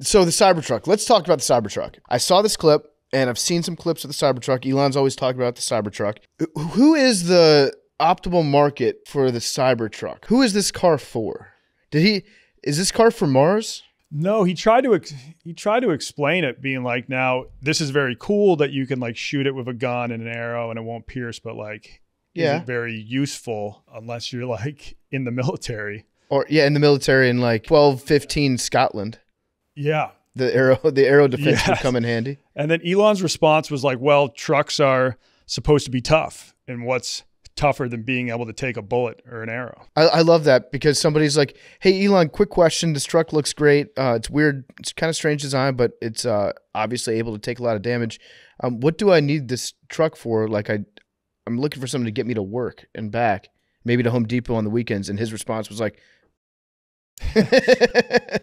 So the Cybertruck. Let's talk about the Cybertruck. I saw this clip, and I've seen some clips of the Cybertruck. Elon's always talked about the Cybertruck. Who is the optimal market for the Cybertruck? Who is this car for? Did he? Is this car for Mars? No, he tried to he tried to explain it, being like, "Now this is very cool that you can like shoot it with a gun and an arrow and it won't pierce, but like, Yeah. very useful unless you're like in the military?" Or yeah, in the military in like 1215 Scotland. Yeah, The arrow, the arrow defense would come in handy. and then Elon's response was like, "Well, trucks are supposed to be tough, and what's tougher than being able to take a bullet or an arrow?" I, I love that because somebody's like, "Hey, Elon, quick question. This truck looks great. Uh, it's weird. It's kind of strange design, but it's uh, obviously able to take a lot of damage. Um, what do I need this truck for? Like, I, I'm looking for something to get me to work and back, maybe to Home Depot on the weekends." And his response was like,